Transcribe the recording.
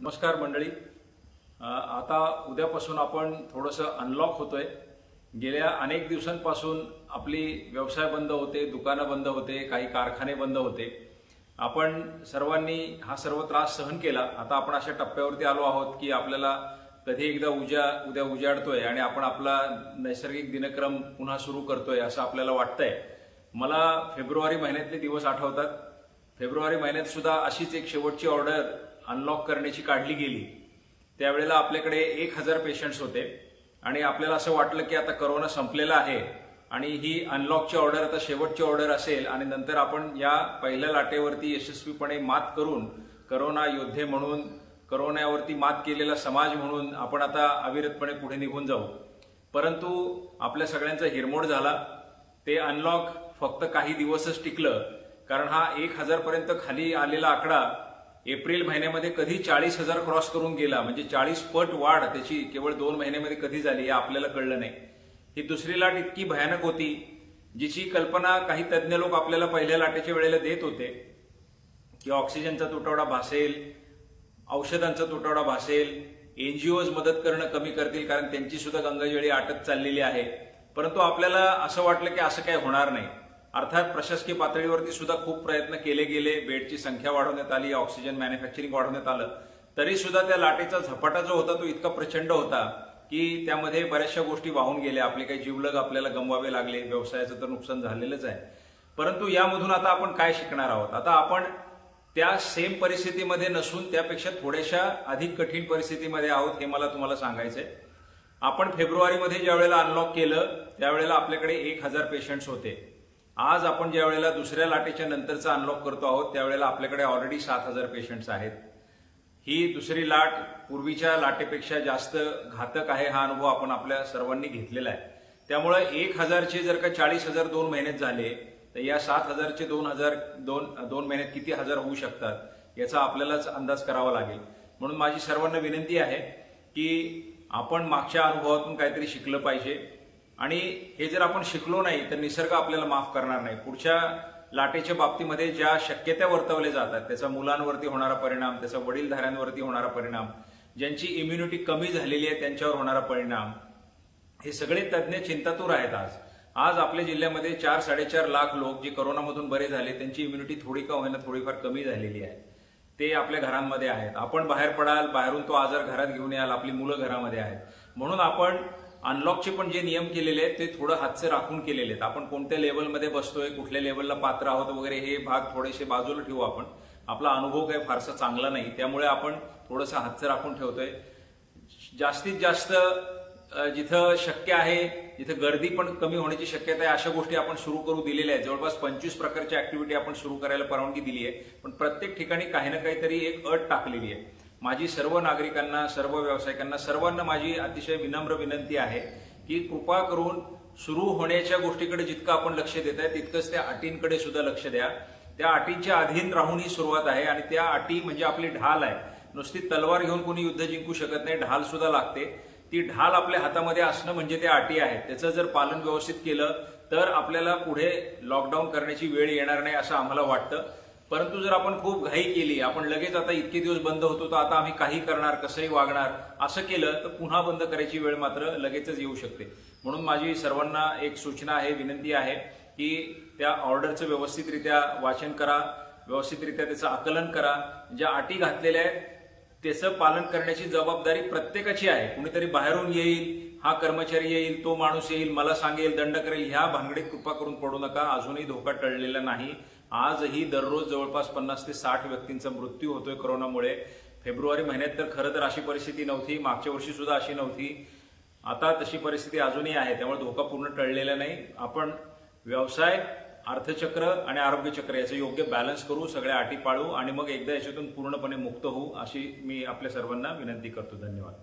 नमस्कार मंडळी. आता उद्यापासून आपण थोडंसं अनलॉक होतोय. गेल्या अनेक दिवसांपासून आपली व्यवसाय बंद होते दुकानं बंद होते काही कारखाने बंद होते. आपण सर्वांनी हा सर्व त्रास सहन केला. आता आपण अशा टप्प्यावरती आलो आहोत की आपल्याला कधी एकदा उजा उद्या उजाडतोय आणि आपण आपला नैसर्गिक दिनक्रम पुन्हा सुरू करतोय असं आपल्याला वाटतंय. मला फेब्रुवारी महिन्यातले दिवस आठवतात. फेब्रुवारी महिन्यात सुद्धा अशीच एक शेवटची ऑर्डर अनलॉक करण्याची काढली गेली. त्यावेळेला आपल्याकडे एक हजार पेशंट्स होते. आणि आपल्याला असं वाटलं की आता करोना संपलेला आहे आणि ही अनलॉकची ऑर्डर आता शेवटची ऑर्डर असेल आणि नंतर आपण या पहिल्या लाटेवरती यशस्वीपणे मात करून करोना योद्धे म्हणून करोनावरती मात केलेला समाज म्हणून आपण आता अविरतपणे पुढे निघून जाऊ. परंतु आपल्या सगळ्यांचा हिरमोड झाला. ते अनलॉक फक्त काही दिवसच टिकलं. कारण हा एक हजारपर्यंत खाली आलेला आकडा एप्रिल महिन्यामध्ये कधी चाळीस हजार क्रॉस करून गेला म्हणजे चाळीस पट वाढ त्याची केवळ दोन महिन्यामध्ये कधी झाली हे आपल्याला कळलं नाही. ही दुसरी लाट इतकी भयानक होती जिची कल्पना काही तज्ज्ञ लोक आपल्याला पहिल्या लाटेच्या वेळेला देत होते की ऑक्सिजनचा तुटवडा भासेल औषधांचा तुटवडा भासेल एनजीओज मदत करणं कमी करतील कारण त्यांची सुद्धा गंगाजळी आटत चाललेली आहे. परंतु आपल्याला असं वाटलं की असं काही होणार नाही. अर्थात प्रशासकीय पातळीवरती सुद्धा खूप प्रयत्न केले गेले. बेडची संख्या वाढवण्यात आली ऑक्सिजन मॅन्युफॅक्चरिंग वाढवण्यात आलं. तरी सुद्धा त्या लाटेचा झपाटा जो होता तो इतका प्रचंड होता की त्यामध्ये बऱ्याचशा गोष्टी वाहून गेल्या. आपले काही जीवलग आपल्याला गमवावे लागले. व्यवसायाचं तर नुकसान झालेलंच आहे. परंतु यामधून आता आपण काय शिकणार आहोत? आता आपण त्या सेम परिस्थितीमध्ये नसून त्यापेक्षा थोड्याशा अधिक कठीण परिस्थितीमध्ये आहोत हे मला तुम्हाला सांगायचंय. आपण फेब्रुवारीमध्ये ज्या वेळेला अनलॉक केलं त्यावेळेला आपल्याकडे एक हजार पेशंट्स होते. आज आपण ज्या वेळेला दुसऱ्या लाटेच्या नंतरचा अनलॉक करतो आहोत त्यावेळेला आपल्याकडे ऑलरेडी सात हजार पेशंट्स आहेत. ही दुसरी लाट पूर्वीच्या लाटेपेक्षा जास्त घातक आहे हा अनुभव आपण आपल्या सर्वांनी घेतलेला आहे. त्यामुळे एक हजारचे जर का चाळीस हजार दोन महिन्यात झाले तर या सात हजारचे दोन हजार दोन दोन महिन्यात किती हजार होऊ शकतात याचा आपल्यालाच अंदाज करावा लागेल. म्हणून माझी सर्वांना विनंती आहे की आपण मागच्या अनुभवातून काहीतरी शिकलं पाहिजे. आणि हे जर आपण शिकलो नाही तर निसर्ग आपल्याला माफ करणार नाही. पुढच्या लाटेच्या बाबतीमध्ये ज्या शक्यता वर्तवल्या जातात त्याचा मुलांवरती होणारा परिणाम त्याचा वडीलधाऱ्यांवरती होणारा परिणाम ज्यांची इम्युनिटी कमी झालेली आहे त्यांच्यावर होणारा परिणाम हे सगळे तज्ज्ञ चिंतातूर आहेत आज. आज आपल्या जिल्ह्यामध्ये चार साडेचार लाख लोक जे करोनामधून बरे झाले त्यांची इम्युनिटी थोडी का होईना थोडीफार कमी झालेली आहे. ते आपल्या घरांमध्ये आहेत. आपण बाहेर पडाल बाहेरून तो आजार घरात घेऊन याल आपली मुलं घरामध्ये आहेत. म्हणून आपण अनलॉकचे पण जे नियम केलेले आहेत ते थोडं हातचे राखून केलेले आहेत. आपण कोणत्या लेवलमध्ये बसतोय कुठल्या लेवलला पात्र आहोत वगैरे हे भाग थोडेसे बाजूला ठेवू आपण. आपला अनुभव काही फारसा चांगला नाही. त्यामुळे आपण थोडंसं हातचं राखून ठेवतोय. जास्तीत जास्त जिथं शक्य आहे जिथं गर्दी पण कमी होण्याची शक्यता आहे अशा गोष्टी आपण सुरू करू दिलेल्या आहेत. जवळपास पंचवीस प्रकारच्या ऍक्टिव्हिटी आपण सुरू करायला परवानगी दिली आहे. पण प्रत्येक ठिकाणी काही ना काहीतरी एक अट टाकलेली आहे. माझी सर्व नागरिकांना सर्व व्यावसायिकांना सर्वांना माझी अतिशय विनम्र विनंती आहे की कृपा करून सुरू होण्याच्या गोष्टीकडे जितकं आपण लक्ष देत आहे तितकंच त्या अटींकडे सुद्धा लक्ष द्या. त्या अटींच्या अधीन राहून ही सुरुवात आहे आणि त्या अटी म्हणजे आपली ढाल आहे. नुसती तलवार घेऊन कोणी युद्ध जिंकू शकत नाही ढाल सुद्धा लागते. ती ढाल आपल्या हातामध्ये असणं म्हणजे त्या अटी आहेत. त्याचं जर पालन व्यवस्थित केलं तर आपल्याला पुढे लॉकडाऊन करण्याची वेळ येणार नाही असं आम्हाला वाटतं. परंतु जर आपण खूप घाई केली आपण लगेच आता इतके दिवस बंद होतो तर आता आम्ही काही करणार कसंही वागणार असं केलं तर पुन्हा बंद करायची वेळ मात्र लगेचच येऊ शकते. म्हणून माझी सर्वांना एक सूचना आहे विनंती आहे की त्या ऑर्डरचं व्यवस्थितरित्या वाचन करा व्यवस्थितरित्या त्याचं आकलन करा. ज्या अटी घातलेल्या आहेत त्याचं पालन करण्याची जबाबदारी प्रत्येकाची आहे. कुणीतरी बाहेरून येईल हा कर्मचारी येईल तो माणूस येईल मला सांगेल दंड करेल ह्या भानगडीत कृपा करून पडू नका अजूनही धोका टळलेला नाही. आजही दररोज जवळपास पन्नास ते साठ व्यक्तींचा मृत्यू होतोय करोनामुळे. फेब्रुवारी महिन्यात तर खरं तर अशी परिस्थिती नव्हती मागच्या वर्षी सुद्धा अशी नव्हती. आता तशी परिस्थिती अजूनही आहे त्यामुळे धोका पूर्ण टळलेला नाही. आपण व्यवसाय अर्थचक्र आणि आरोग्यचक्र याचं योग्य बॅलन्स करू सगळ्या अटी पाळू आणि मग एकदा याच्यातून पूर्णपणे मुक्त होऊ अशी मी आपल्या सर्वांना विनंती करतो. धन्यवाद.